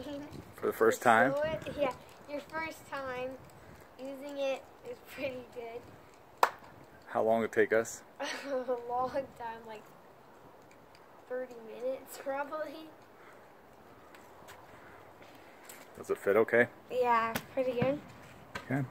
machine. For the first time? Yeah, your first time using it is pretty good. How long it take us? a long time, like 30 minutes probably. Does it fit okay? Yeah, pretty good. Okay.